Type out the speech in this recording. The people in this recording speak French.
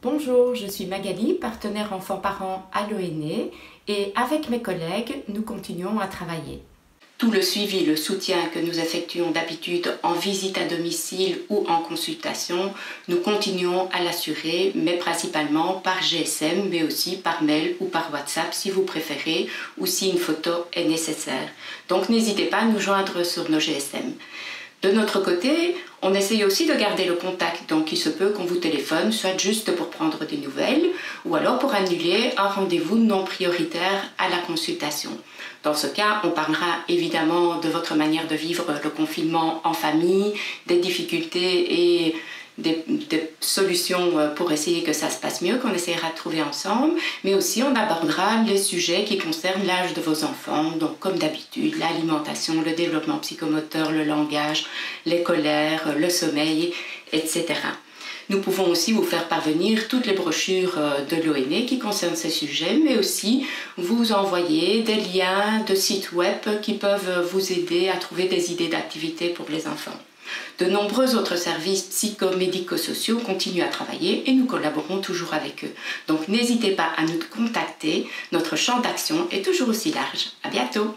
Bonjour, je suis Magali, partenaire enfants-parents à l'ONE et avec mes collègues, nous continuons à travailler. Tout le suivi, le soutien que nous effectuons d'habitude en visite à domicile ou en consultation, nous continuons à l'assurer, mais principalement par GSM, mais aussi par mail ou par WhatsApp si vous préférez, ou si une photo est nécessaire. Donc n'hésitez pas à nous joindre sur nos GSM. De notre côté, on essaye aussi de garder le contact, donc il se peut qu'on vous téléphone, soit juste pour prendre des nouvelles, ou alors pour annuler un rendez-vous non prioritaire à la consultation. Dans ce cas, on parlera évidemment de votre manière de vivre le confinement en famille, des difficultés et solutions euh, pour essayer que ça se passe mieux, qu'on essaiera de trouver ensemble, mais aussi on abordera les sujets qui concernent l'âge de vos enfants, donc comme d'habitude, l'alimentation, le développement psychomoteur, le langage, les colères, le sommeil, etc. Nous pouvons aussi vous faire parvenir toutes les brochures euh, de l'ONE qui concernent ces sujets, mais aussi vous envoyer des liens de sites web qui peuvent vous aider à trouver des idées d'activités pour les enfants. De nombreux autres services psychomédico-sociaux continuent à travailler et nous collaborons toujours avec eux. Donc n'hésitez pas à nous contacter, notre champ d'action est toujours aussi large. À bientôt!